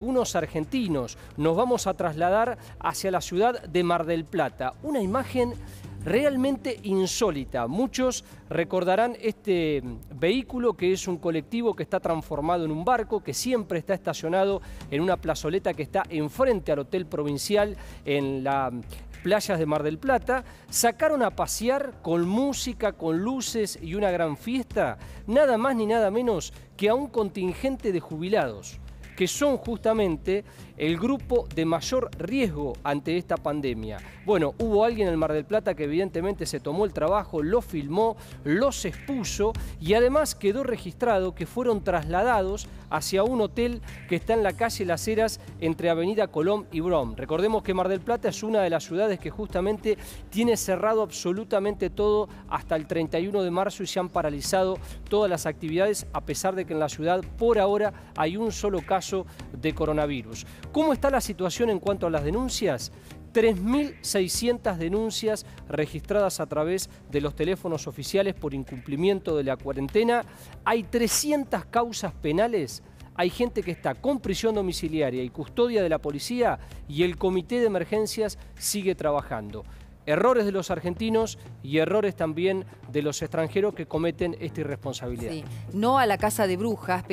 unos argentinos. Nos vamos a trasladar hacia la ciudad de Mar del Plata. Una imagen realmente insólita. Muchos recordarán este vehículo que es un colectivo que está transformado en un barco, que siempre está estacionado en una plazoleta que está enfrente al Hotel Provincial en las playas de Mar del Plata. Sacaron a pasear con música, con luces y una gran fiesta, nada más ni nada menos que a un contingente de jubilados que son justamente el grupo de mayor riesgo ante esta pandemia. Bueno, hubo alguien en el Mar del Plata que evidentemente se tomó el trabajo, lo filmó, los expuso y además quedó registrado que fueron trasladados hacia un hotel que está en la calle Las Heras entre Avenida Colón y Brom. Recordemos que Mar del Plata es una de las ciudades que justamente tiene cerrado absolutamente todo hasta el 31 de marzo y se han paralizado todas las actividades a pesar de que en la ciudad por ahora hay un solo caso de coronavirus. ¿Cómo está la situación en cuanto a las denuncias? 3.600 denuncias registradas a través de los teléfonos oficiales por incumplimiento de la cuarentena. Hay 300 causas penales. Hay gente que está con prisión domiciliaria y custodia de la policía y el comité de emergencias sigue trabajando errores de los argentinos y errores también de los extranjeros que cometen esta irresponsabilidad. no a la casa de brujas.